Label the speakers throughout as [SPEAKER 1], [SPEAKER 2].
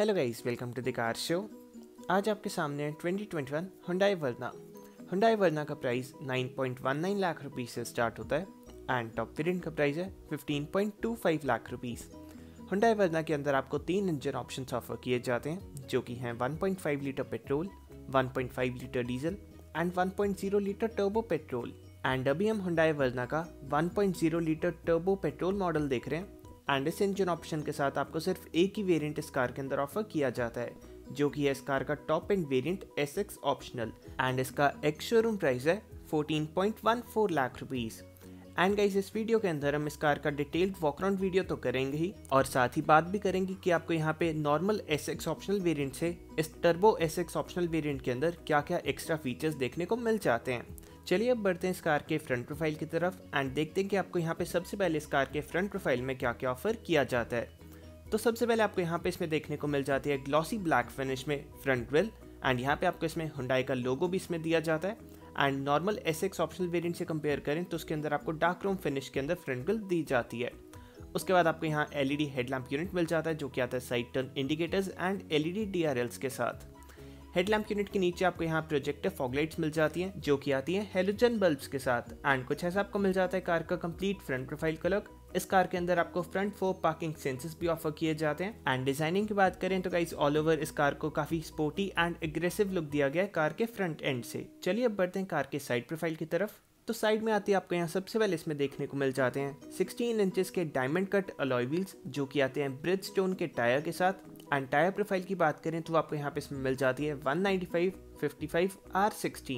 [SPEAKER 1] Hello guys welcome to the car show आज आपके सामने है 2021 हुंडई वर्ना हुंडई वर्ना का प्राइस 9.19 लाख रुपीस से स्टार्ट होता है एंड टॉप वेरिएंट का प्राइस है 15.25 लाख रुपीस हुंडई वर्ना के अंदर आपको तीन इंजन ऑप्शन ऑफ़र किए जाते हैं, जो कि हैं 1.5 litre petrol 1.5 litre diesel and 1.0 litre turbo petrol and अभी हम हुंडई वर्ना का 1.0 लीटर टर्बो पेट्रोल मॉडल देख रहे हैं एंड इस इंजन ऑप्शन के साथ आपको सिर्फ़ एक ही वेरिएंट इस कार के अंदर ऑफ़र किया जाता है, जो कि है इस कार का top end variant S X optional and इसका एक्स शोरूम प्राइस है 14.14 लाख रुपीस एंड गाइस इस वीडियो के अंदर हम इस कार का डिटेल्ड वॉकराउंड वीडियो तो करेंगे ही, और साथ ही बात भी करेंगे कि आपको यहाँ पे normal S X optional variant से इस turbo S X optional variant के अंदर क्या क्या एक्स्ट्रा फीचर्स देखने को मिल जाते हैं। चलिए अब बढ़ते हैं इस कार के फ्रंट प्रोफ़ाइल की तरफ़ एंड देखते हैं कि आपको यहाँ पे सबसे पहले इस कार के फ्रंट प्रोफ़ाइल में क्या क्या ऑफ़र किया जाता है। तो सबसे पहले आपको यहाँ पे इसमें देखने को मिल जाती है ग्लॉसी ब्लैक फिनिश में फ्रंट ग्रिल एंड यहाँ पे आपको इसमें हुंडाई का लोगो भी इसमें दिया जाता है। And normal S X optional variant से कंपेयर करें तो उसके अंदर आपको डार्क क्रोम फिनिश के अंदर फ्रंट ग्रिल दी जाती है। उसके बाद आपको यहाँ एलईडी हेडलैम्प यूनिट मिल जाता है, जो कि आता है side turn indicators and LED DRLs के साथ। हेडलैम्प यूनिट के नीचे आपको यहाँ प्रोजेक्टिव फॉगलाइट्स मिल जाती हैं, जो कि आती हैं हेलोजन बल्ब्स के साथ। एंड कुछ ऐसा आपको मिल जाता है कार का कंप्लीट फ्रंट प्रोफ़ाइल का लुक इस कार के अंदर आपको फ्रंट फोर पार्किंग सेंसेस भी ऑफ़र किए जाते हैं। एंड डिज़ाइनिंग की बात करें तो गाइस ऑल ओवर इस कार को काफ़ी स्पोर्टी एंड एग्रेसिव लुक दिया गया है कार के फ्रंट एंड से। चलिए अब बढ़ते हैं कार के साइड प्रोफ़ाइल की तरफ़। तो साइड में आती है आपको यहाँ सबसे पहले इसमें देखने को मिल जाते हैं। 16 इंचेस के डायमंड कट अलॉय व्हील्स जो कि आते हैं ब्रिज स्टोन के टायर के साथ। एंड टायर प्रोफ़ाइल की बात करें तो आपको यहाँ पे इसमें मिल जाती है 195, 55, R16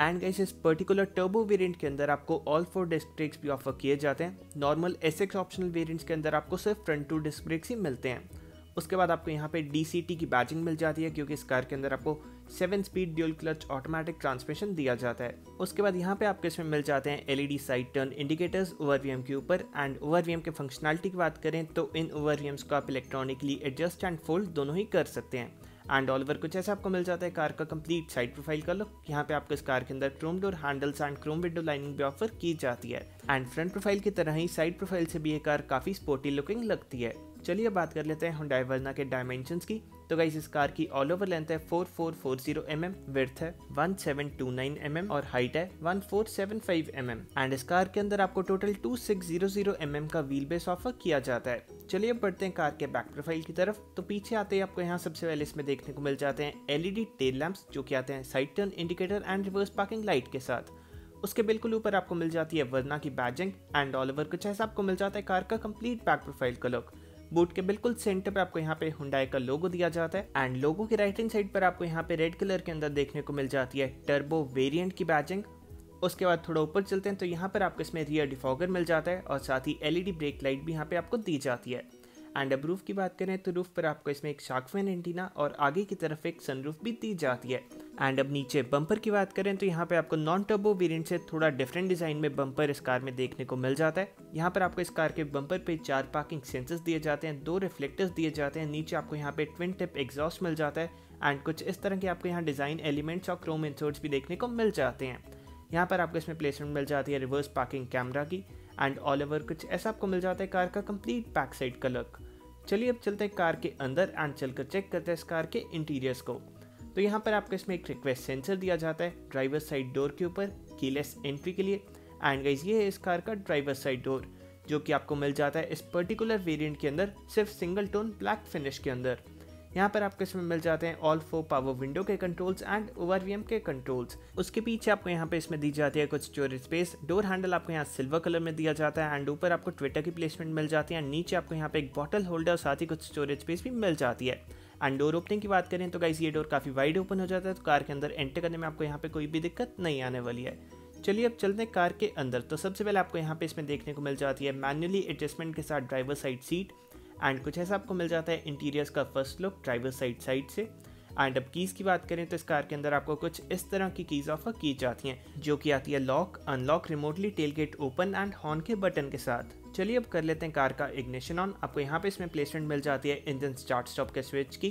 [SPEAKER 1] एंड गाइस इस पर्टिकुलर टर्बो वेरिएंट के अंदर आपको ऑल फोर डिस्क ब्रेक्स भी ऑफ़र किए जाते हैं। Normal S X optional variants के अंदर आपको सिर्फ़ फ्रंट टू डिस्क ब्रेक्स ही मिलते हैं। उसके बाद आपको यहाँ पे डी की बैचिंग मिल जाती है क्योंकि इस कार के अंदर आपको seven speed dual clutch automatic transmission दिया जाता है। उसके बाद यहाँ पे आपको इसमें मिल जाते हैं LED side turn indicators ORVMs के ऊपर। एंड ओवरवीएम के फंक्शनलिटी की बात करें तो इन ओवरवीएम्स को आप इलेक्ट्रॉनिकली एडजस्ट एंड फोल्ड दोनों ही कर सकते हैं। एंड ऑल ओवर कुछ ऐसा आपको मिल जाता है, कार का कंप्लीट साइड प्रोफ़ाइल का लुक। यहाँ पे आपको इस कार के अंदर chrome door, handles and chrome window lining भी ऑफ़र की जाती है। एंड फ्रंट प्रोफ़ाइल की तरह ही साइड प्रोफ़ाइल से भी ये कार काफ़ी स्पोर्टी लुकिंग लगती है। चलिए बात कर लेते हैं हुंडई वर्ना के डायमेंशंस की। तो गाइस इस कार की ऑल ओवर लेंथ है 4440 mm विड्थ है 1729 mm और हाइट है 1475 mm एंड इस कार के अंदर आपको टोटल 2600 mm का व्हील बेस ऑफ़र किया जाता है। चलिए अब बढ़ते हैं कार के बैक प्रोफ़ाइल की तरफ़। तो पीछे आते ही आपको यहाँ सबसे पहले इसमें देखने को मिल जाते हैं एलईडी टेल लैंप्स जो कि आते हैं side turn indicator and reverse parking light के साथ। उसके बिल्कुल ऊपर आपको मिल जाती है वर्ना की बैजिंग एंड ऑल ओवर कुछ ऐसा आपको मिल जाता है कार का कंप्लीट बैक प्रोफ़ाइल का लुक बूट के बिल्कुल सेंटर पे आपको यहाँ पे हुडाई का लोगो दिया जाता है एंड लोगो की राइट हैंड साइड पर आपको यहाँ पे रेड कलर के अंदर देखने को मिल जाती है टर्बो वेरिएंट की बैचिंग उसके बाद थोड़ा ऊपर चलते हैं तो यहाँ पर आपको इसमें रियर डिफॉगर मिल जाता है और साथ ही एलईडी ब्रेक लाइट भी यहाँ पे आपको दी जाती है। एंड अब रूफ की बात करें तो रूफ पर आपको इसमें एक शार्क फ़ैन एंटीना और आगे की तरफ़ एक सनरूफ भी दी जाती है। एंड अब नीचे बम्पर की बात करें तो यहाँ पे आपको नॉन टर्बो वेरिएंट से थोड़ा डिफरेंट डिज़ाइन में बम्पर इस कार में देखने को मिल जाता है। यहाँ पर आपको इस कार के बम्पर पे चार पार्किंग सेंसर्स दिए जाते हैं, दो रिफ्लेक्टर्स दिए जाते हैं, नीचे आपको यहाँ पे ट्विन टिप एग्जॉस्ट मिल जाता है। एंड कुछ इस तरह के आपको यहाँ डिज़ाइन एलिमेंट्स और क्रोम इंसर्ट्स भी देखने को मिल जाते हैं। यहाँ पर आपको इसमें प्लेसमेंट मिल जाती है रिवर्स पार्किंग कैमरा की। एंड ऑल ओवर कुछ ऐसा आपको मिल जाता है कार का कंप्लीट बैक साइड का लुक चलिए अब चलते हैं कार के अंदर एंड चलकर चेक करते हैं इस कार के इंटीरियर्स को। तो यहाँ पर आपको इसमें एक रिक्वेस्ट सेंसर दिया जाता है ड्राइवर साइड डोर के ऊपर कीलेस एंट्री के लिए। एंड गाइज़ ये है इस कार का ड्राइवर साइड डोर जो कि आपको मिल जाता है इस पर्टिकुलर वेरिएंट के अंदर, सिर्फ़ सिंगल टोन ब्लैक फिनिश के अंदर। यहाँ पर आपको इसमें मिल जाते हैं ऑल फोर पावर विंडो के कंट्रोल्स एंड ओवरवीएम के कंट्रोल्स उसके पीछे आपको यहाँ पे इसमें दी जाती है कुछ स्टोरेज स्पेस डोर हैंडल आपको यहाँ सिल्वर कलर में दिया जाता है एंड ऊपर आपको ट्विटर की प्लेसमेंट मिल जाती है। एंड नीचे आपको यहाँ पे एक बॉटल होल्डर और साथ ही कुछ स्टोरेज स्पेस भी मिल जाती है। एंड डोर ओपनिंग की बात करें तो गाइस ये डोर काफ़ी वाइड ओपन हो जाता है तो कार के अंदर एंटर करने में आपको यहाँ पे कोई भी दिक्कत नहीं आने वाली है। चलिए अब चलते हैं कार के अंदर। तो सबसे पहले आपको यहाँ पे इसमें देखने को मिल जाती है मैनुअली एडजस्टमेंट के साथ ड्राइवर साइड सीट एंड कुछ ऐसा आपको मिल जाता है इंटीरियर्स का first look driver side side से। एंड अब कीज़ की बात करें तो इस कार के अंदर आपको कुछ इस तरह की कीज़ ऑफ़र की जाती हैं, जो कि आती है lock unlock remotely tail gate open and horn के बटन के साथ। चलिए अब कर लेते हैं कार का इग्निशन ऑन आपको यहाँ पे इसमें प्लेसमेंट मिल जाती है इंजन स्टार्ट स्टॉप के स्विच की।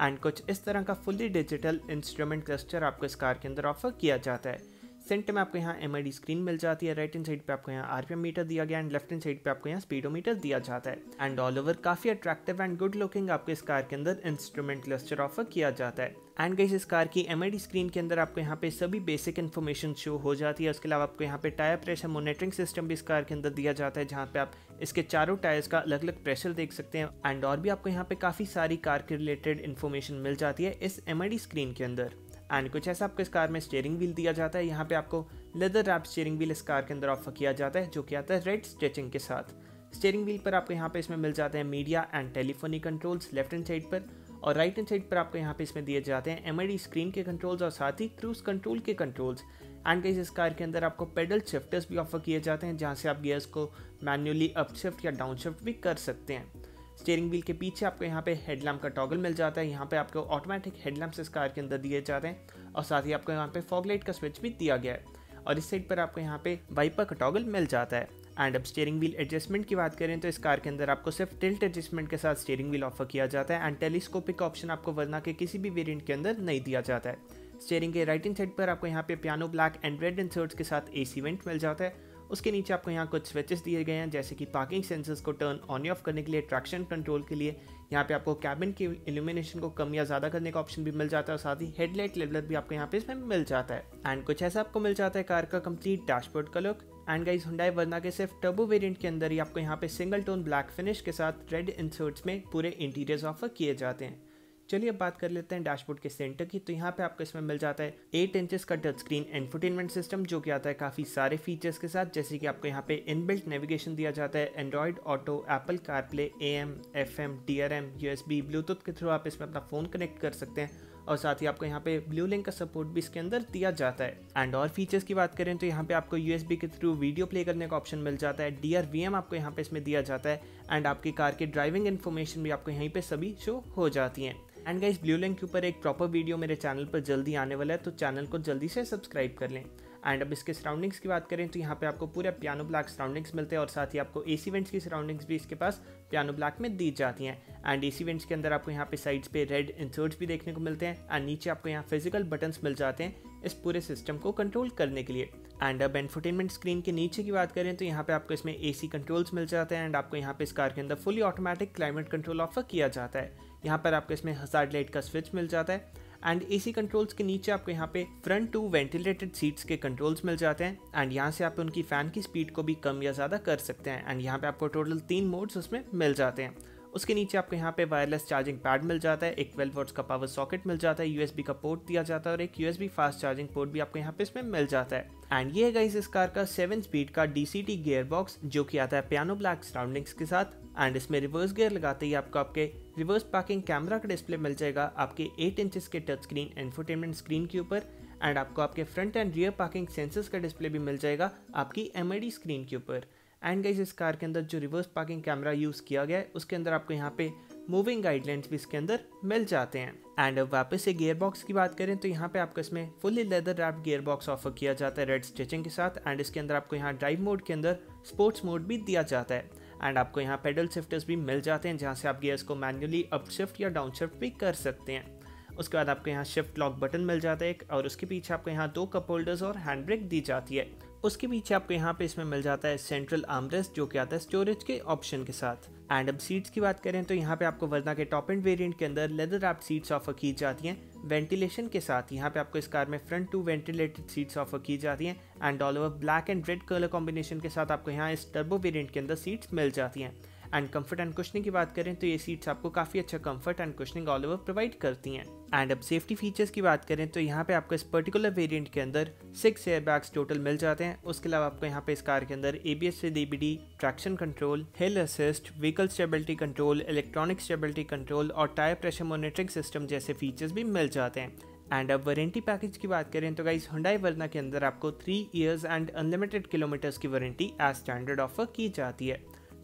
[SPEAKER 1] एंड कुछ इस तरह का फुली डिजिटल इंस्ट्रूमेंट क्लस्टर आपको इस कार के अंदर ऑफ़र किया जाता है। सेंटर में आपको यहाँ एम स्क्रीन मिल जाती है राइट हैंड साइड पे आपको यहाँ आरपीएम मीटर दिया गया एंड लेफ़्ट हैंड साइड पे आपको यहाँ स्पीडोमीटर दिया जाता है। एंड ऑल ओवर काफ़ी अट्रैक्टिव एंड गुड लुकिंग आपको इस कार के अंदर इंस्ट्रूमेंट क्लस्टर ऑफ़र किया जाता है। एंड गाइस इस कार की एम स्क्रीन के अंदर आपको यहाँ पे सभी बेसिक इन्फॉर्मेशन शो हो जाती है। उसके अलावा आपको यहाँ पे टायर प्रेशर मोनिटरिंग सिस्टम भी इस कार के अंदर दिया जाता है, जहाँ पे आप इसके चारों टायर्स का अलग अलग प्रेशर देख सकते हैं। एंड और भी आपको यहाँ पे काफ़ी सारी कार के रिलेटेड इन्फॉर्मेशन मिल जाती है इस एमआईडी स्क्रीन के अंदर। एंड कुछ ऐसा आपको इस कार में स्टेयरिंग व्हील दिया जाता है। यहाँ पे आपको लेदर रैप स्टेयरिंग व्हील इस कार के अंदर ऑफ़र किया जाता है, जो कि आता है रेड स्टेचिंग के साथ। स्टेयरिंग व्हील पर आपको यहाँ पे इसमें मिल जाते हैं media and telephony controls left hand side पर, और राइट हैंड साइड पर आपको यहाँ पे इसमें दिए जाते हैं एम स्क्रीन के कंट्रोल्स और साथ ही क्रूज कंट्रोल के कंट्रोल्स एंड गाइस इस कार के अंदर आपको पेडल शिफ्टर्स भी ऑफ़र किए जाते हैं, जहाँ से आप गियर्स को मैन्युअली अप शिफ्ट या डाउन शिफ्ट भी कर सकते हैं। स्टेयरिंग व्हील के पीछे आपको यहाँ पे हेडलैम्प का टॉगल मिल जाता है। यहाँ पे आपको ऑटोमेटिक हेडलैम्प इस कार के अंदर दिए जाते हैं। और साथ ही आपको यहाँ पे फॉगलाइट का स्विच भी दिया गया है। और इस साइड पर आपको यहाँ पे वाइपर का टॉगल मिल जाता है। एंड अब स्टेयरिंग व्हील एडजस्टमेंट की बात करें तो इस कार के अंदर आपको सिर्फ़ टिल्ट एडजस्टमेंट के साथ स्टेयरिंग व्हील ऑफ़र किया जाता है। एंड टेलीस्कोपिक ऑप्शन आपको वरना के किसी भी वेरिएंट के अंदर नहीं दिया जाता है। स्टेयरिंग के राइट हैंड साइड पर आपको यहाँ पे piano black and red inserts के साथ एसी वेंट मिल जाता है। उसके नीचे आपको यहाँ कुछ स्विचेस दिए गए हैं, जैसे कि पार्किंग सेंसर्स को टर्न ऑन ऑफ़ करने के लिए ट्रैक्शन कंट्रोल के लिए। यहाँ पे आपको कैबिन की इल्यूमिनेशन को कम या ज़्यादा करने का ऑप्शन भी मिल जाता है साथ ही हेडलाइट लेवलर भी आपको यहाँ पे इसमें मिल जाता है। एंड कुछ ऐसा आपको मिल जाता है कार का कंप्लीट डैशबोर्ड का look and guys Hyundai Verna के सिर्फ़ टर्बो वेरिएंट के अंदर ही आपको यहाँ पे सिंगल टोन ब्लैक फिनिश के साथ रेड इंसर्ट्स में पूरे इंटीरियर्स ऑफ़र किए जाते हैं। चलिए अब बात कर लेते हैं डैशबोर्ड के सेंटर की। तो यहाँ पे आपको इसमें मिल जाता है एट इंचेस का टच स्क्रीन एंटरटेनमेंट सिस्टम जो कि आता है काफ़ी सारे फीचर्स के साथ, जैसे कि आपको यहाँ पे इनबिल्ट नेविगेशन दिया जाता है Android Auto Apple CarPlay A M F M D R M U S B Bluetooth के थ्रू आप इसमें अपना फ़ोन कनेक्ट कर सकते हैं। और साथ ही आपको यहाँ पे ब्लू लिंक का सपोर्ट भी इसके अंदर दिया जाता है। एंड और फीचर्स की बात करें तो यहाँ पे आपको यूएसबी के थ्रू वीडियो प्ले करने का ऑप्शन मिल जाता है। डी आपको यहाँ पे इसमें दिया जाता है। एंड आपकी कार की ड्राइविंग इन्फॉर्मेशन भी आपको यहीं पे सभी शो हो जाती हैं। एंड गाइस ब्लू लिंक के ऊपर एक प्रॉपर वीडियो मेरे चैनल पर जल्दी आने वाला है तो चैनल को जल्दी से सब्सक्राइब कर लें। एंड अब इसके सराउंडिंग्स की बात करें तो यहाँ पे आपको पूरा पियानो ब्लैक सराउंडिंग्स मिलते हैं और साथ ही आपको ए सी वेंट्स की सराउंडिंग्स भी इसके पास पियानो ब्लैक में दी जाती हैं। एंड ए सी वेंट्स के अंदर आपको यहाँ पे साइड्स पे रेड इंसर्ट्स भी देखने को मिलते हैं एंड नीचे आपको यहाँ फ़िज़िकल बटन्स मिल जाते हैं इस पूरे सिस्टम को कंट्रोल करने के लिए। एंड अब एंटरटेनमेंट स्क्रीन के नीचे की बात करें तो यहाँ पे आपको इसमें ए सी कंट्रोल्स मिल जाते हैं एंड आपको यहाँ पे इस कार के अंदर fully automatic climate control offer किया जाता है। यहाँ पर आपको इसमें हजार्ड लाइट का स्विच मिल जाता है एंड एसी कंट्रोल्स के नीचे आपको यहाँ पे फ्रंट टू वेंटिलेटेड सीट्स के कंट्रोल्स मिल जाते हैं एंड यहाँ से आप उनकी फ़ैन की स्पीड को भी कम या ज़्यादा कर सकते हैं एंड यहाँ पे आपको टोटल तीन मोड्स उसमें मिल जाते हैं। उसके नीचे आपको यहाँ पे वायरलेस चार्जिंग पैड मिल जाता है, एक ट्वेल्व वोट्स का पावर सॉकेट मिल जाता है यूएसबी का पोर्ट दिया जाता है, और एक यूएसबी फास्ट चार्जिंग पोर्ट भी आपको यहाँ पे इसमें मिल जाता है। एंड ये गाइस इस कार का सेवन स्पीड का डीसीटी गियर बॉक्स जो कि आता है पियानो ब्लैक सराउंडिंग्स के साथ एंड इसमें रिवर्स गियर लगाते ही आपको आपके रिवर्स पार्किंग कैमरा का डिस्प्ले मिल जाएगा, आपके 8 इंचेस के टच स्क्रीन एंटरटेनमेंट स्क्रीन के ऊपर एंड आपको आपके front and rear parking sensors का डिस्प्ले भी मिल जाएगा आपकी एमआईडी स्क्रीन के ऊपर। एंड गाइज़ इस कार के अंदर जो रिवर्स पार्किंग कैमरा यूज़ किया गया है, उसके अंदर आपको यहाँ पे मूविंग गाइडलाइंस भी इसके अंदर मिल जाते हैं। एंड अब वापस से गियर बॉक्स की बात करें तो यहाँ पे आपको इसमें fully leather wrap gear box offer किया जाता है रेड स्टिचिंग के साथ। एंड इसके अंदर आपको यहाँ ड्राइव मोड के अंदर स्पोर्ट्स मोड भी दिया जाता है। एंड आपको यहाँ पेडल शिफ्टर्स भी मिल जाते हैं, जहाँ से आप गियर्स को मैन्युअली अप शिफ्ट या डाउन शिफ्ट भी कर सकते हैं। उसके बाद आपको यहाँ शिफ्ट लॉक बटन मिल जाता है एक, और उसके पीछे आपको यहाँ दो कप होल्डर्स और हैंड ब्रेक दी जाती है। उसके पीछे आपको यहाँ पे इसमें मिल जाता है सेंट्रल आर्मरेस्ट जो कि आता है स्टोरेज के ऑप्शन के साथ। एंड अब सीट्स की बात करें तो यहाँ पे आपको वर्ना के टॉप एंड वेरिएंट के अंदर लेदर रैप सीट्स ऑफ़र की जाती हैं। वेंटिलेशन के साथ यहाँ पे आपको इस कार में front two ventilated seats offer की जाती हैं and all over black and red colour combination के साथ आपको यहाँ इस टर्बो वेरिएंट के अंदर सीट्स मिल जाती हैं। एंड कंफर्ट एंड कुशनिंग की बात करें तो ये सीट्स आपको काफ़ी अच्छा comfort and cushioning all over provide करती हैं। एंड अब सेफ्टी फीचर्स की बात करें तो यहाँ पे आपको इस पर्टिकुलर वेरिएंट के अंदर सिक्स एयर बैग्स टोटल मिल जाते हैं। उसके अलावा आपको यहाँ पे इस कार के अंदर ए बी एस से D traction control hill assist vehicle stability control electronic stability control और टायर प्रेशर मॉनिटरिंग सिस्टम जैसे फीचर्स भी मिल जाते हैं। एंड अब वारंटी पैकेज की बात करें तो गाइज़ हुडाई वर्ना के अंदर आपको three years and unlimited kilometres की वारंटी एज स्टैंडर्ड ऑफ़र की जाती है।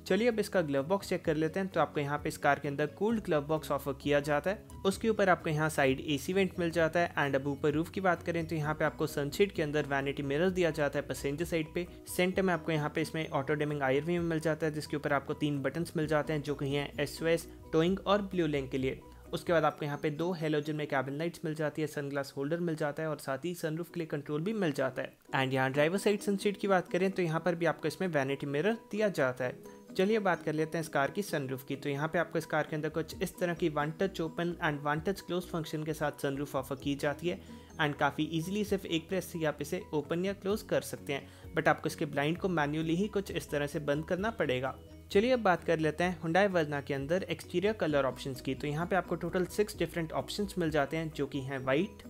[SPEAKER 1] चलिए अब इसका ग्लव बॉक्स चेक कर लेते हैं। तो आपको यहाँ पे इस कार के अंदर कूल्ड ग्लव बॉक्स ऑफ़र किया जाता है। उसके ऊपर आपको यहाँ साइड एसी वेंट मिल जाता है। एंड अब ऊपर रूफ की बात करें तो यहाँ पे आपको सनशीट के अंदर वैनिटी मिरर दिया जाता है पैसेंजर साइड पे। सेंटर में आपको यहाँ पे इसमें ऑटो डेमिंग आयर भी मिल जाता है, जिसके ऊपर आपको तीन बटन मिल जाते हैं, जो कहीं है एस टोइंग और ब्लू लिंक के लिए। उसके बाद आपको यहाँ पे दो हेलोजन में कैबिन लाइट्स मिल जाती है सनग्लास होल्डर मिल जाता है और साथ ही सनरूफ के लिए कंट्रोल भी मिल जाता है। एंड यहाँ ड्राइवर साइड सनसीट की बात करें तो यहाँ पर भी आपको इसमें वैनिटी मिरर दिया जाता है। चलिए बात कर लेते हैं इस कार की सनरूफ की। तो यहाँ पे आपको इस कार के अंदर कुछ इस तरह की one touch open and one touch close function के साथ सनरूफ ऑफ़र की जाती है। एंड काफ़ी इजीली सिर्फ़ एक प्रेस से आप इसे ओपन या क्लोज कर सकते हैं। बट आपको इसके ब्लाइंड को मैन्युअली ही कुछ इस तरह से बंद करना पड़ेगा। चलिए अब बात कर लेते हैं हुडाई वर्ना के अंदर एक्सटीरियर कलर ऑप्शंस की। तो यहाँ पे आपको टोटल सिक्स डिफरेंट ऑप्शंस मिल जाते हैं, जो कि हैं white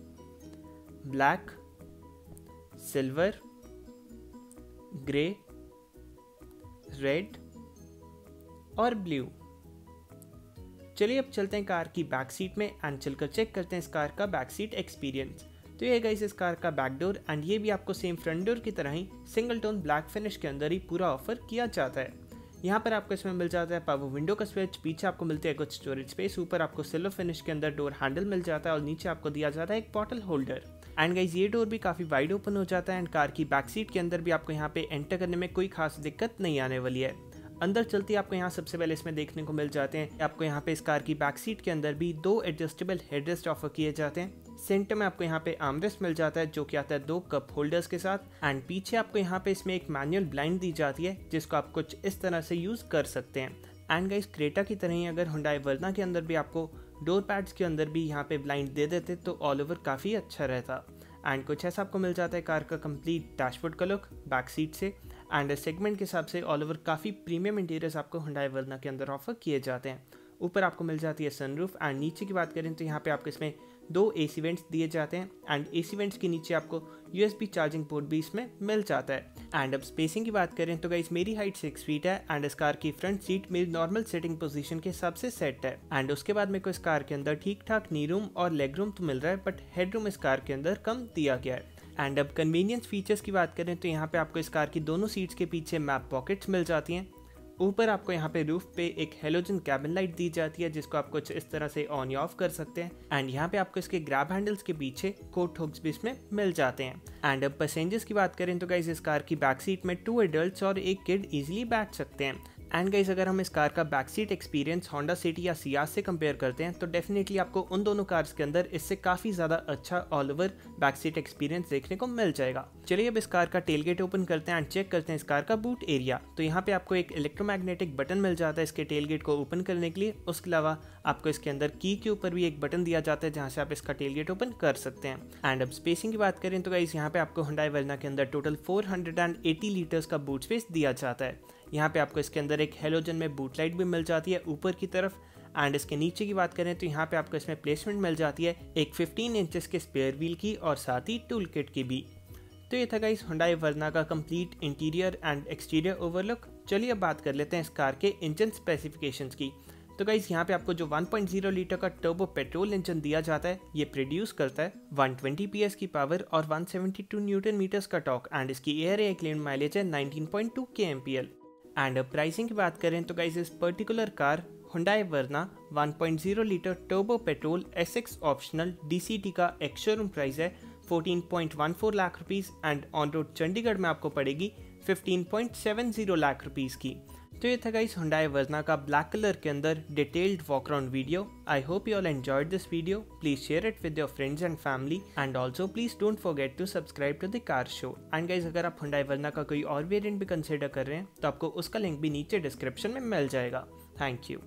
[SPEAKER 1] black silver grey red और ब्लू। चलिए अब चलते हैं कार की बैक सीट में एंड चलकर चेक करते हैं इस कार का बैक सीट एक्सपीरियंस तो ये गाइस इस कार का बैक डोर एंड ये भी आपको सेम फ्रंट डोर की तरह ही सिंगल टोन ब्लैक फिनिश के अंदर ही पूरा ऑफ़र किया जाता है। यहाँ पर आपको इसमें मिल जाता है पावर विंडो का स्विच पीछे आपको मिलती है कुछ स्टोरेज स्पेस ऊपर आपको सिल्वर फिनिश के अंदर डोर हैंडल मिल जाता है और नीचे आपको दिया जाता है एक बॉटल होल्डर एंड गाइज़ ये डोर भी काफ़ी वाइड ओपन हो जाता है एंड कार की बैक सीट के अंदर भी आपको यहाँ पे एंटर करने में कोई खास दिक्कत नहीं आने वाली है। अंदर चलती आपको यहाँ सबसे पहले इसमें देखने को मिल जाते हैं। आपको यहाँ पे इस कार की बैक सीट के अंदर भी दो एडजस्टेबल हेडरेस्ट ऑफ़र किए जाते हैं। सेंटर में आपको यहाँ पे आमरेस्ट मिल जाता है, जो कि आता है दो कप होल्डर्स के साथ। एंड पीछे आपको यहाँ पे इसमें एक मैनुअल ब्लाइंड दी जाती है, जिसको आप कुछ इस तरह से यूज़ कर सकते हैं। एंड गाइस क्रेटा की तरह ही अगर हुडाई वर्ना के अंदर भी आपको डोर पैड्स के अंदर भी यहाँ पे ब्लाइंड दे देते तो ऑल ओवर काफ़ी अच्छा रहता। एंड कुछ ऐसा आपको मिल जाता है कार का कंप्लीट डैशबोर्ड का लुक बैक सीट से। एंड सेगमेंट के हिसाब से ऑल ओवर काफ़ी प्रीमियम इंटीरियर्स आपको हुडाई वर्ना के अंदर ऑफ़र किए जाते हैं। ऊपर आपको मिल जाती है सनरूफ एंड नीचे की बात करें तो यहाँ पे आपको इसमें दो ए सी वेंट्स दिए जाते हैं एंड ए सी वेंट्स के नीचे आपको यूएसबी चार्जिंग पोर्ट भी इसमें मिल जाता है। एंड अब स्पेसिंग की बात करें तो गाइस मेरी हाइट सिक्स फीट है एंड इस कार की फ्रंट सीट मेरी नॉर्मल सेटिंग पोजीशन के हिसाब से सेट है। एंड उसके बाद मेरे को इस कार के अंदर ठीक ठाक नी रूम और लेग रूम तो मिल रहा है बट हेड रूम इस कार के अंदर कम दिया गया है। एंड अब कन्वीनियंस फीचर्स की बात करें तो यहाँ पे आपको इस कार की दोनों सीट्स के पीछे मैप पॉकेट्स मिल जाती हैं। ऊपर आपको यहाँ पे रूफ पे एक हेलोजन कैबिन लाइट दी जाती है, जिसको आप कुछ इस तरह से ऑन या ऑफ़ कर सकते हैं। एंड यहाँ पे आपको इसके ग्रैब हैंडल्स के पीछे कोट हुक्स भी इसमें मिल जाते हैं। एंड अब पैसेंजर्स की बात करें तो गाइज़ इस कार की बैक सीट में टू एडल्ट और एक किड इजिली बैठ सकते हैं। एंड गाइज़ अगर हम इस कार का back seat experience Honda City या सियाज से कंपेयर करते हैं तो डेफिनेटली आपको उन दोनों कार्स के अंदर इससे काफ़ी ज़्यादा अच्छा all over back seat experience देखने को मिल जाएगा। चलिए अब इस कार का टेल गेट ओपन करते हैं एंड चेक करते हैं इस कार का बूट एरिया तो यहाँ पे आपको एक इलेक्ट्रोमैग्नेटिक बटन मिल जाता है इसके टेल गेट को ओपन करने के लिए। उसके अलावा आपको इसके अंदर की के ऊपर भी एक बटन दिया जाता है जहाँ से आप इसका टेल गेट ओपन कर सकते हैं। एंड अब स्पेसिंग की बात करें तो गाइस यहाँ पे आपको हुडाई वर्ना के अंदर टोटल 480 लीटर्स का बूट स्पेस दिया जाता है। यहाँ पे आपको इसके अंदर एक हेलोजन में बूट लाइट भी मिल जाती है ऊपर की तरफ़। एंड इसके नीचे की बात करें तो यहाँ पे आपको इसमें प्लेसमेंट मिल जाती है एक 15 इंचेस के स्पेयर व्हील की और साथ ही टूल किट की भी। तो ये था गाइस हुडाई वर्ना का complete interior and exterior overlook चलिए अब बात कर लेते हैं इस कार के इंजन स्पेसिफिकेशंस की। तो गाइज़ यहाँ पे आपको जो 1.0 लीटर का टर्बो पेट्रोल इंजन दिया जाता है, ये प्रोड्यूस करता है 120 पीएस की पावर और 172 न्यूटन मीटर्स का टॉक एंड इसकी एयर ए माइलेज है 19.2 के एमपीएल एंड प्राइसिंग की बात करें तो गाइज़ इस particular car Hyundai Verna 1.0 litre turbo petrol S X optional DCT का एक्स शोरूम प्राइस है 14.14 lakh rupees and on road Chandigarh में आपको पड़ेगी 15.70 लाख रुपीस की। तो ये था गाइस हुडाई वर्जना का ब्लैक कलर के अंदर detailed walk around video I hope you all enjoyed this video please share it with your friends and family and also please don't forget to subscribe to the car show and guys अगर आप Hyundai वर्जना का कोई और variant भी consider कर रहे हैं तो आपको उसका लिंक भी नीचे डिस्क्रिप्शन में मिल जाएगा. Thank you